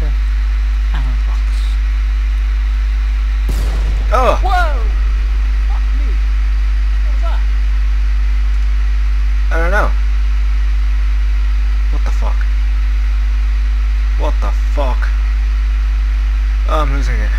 into our box. Oh! Whoa! Fuck me! What was that? I don't know. What the fuck? What the fuck? Oh, I'm losing it.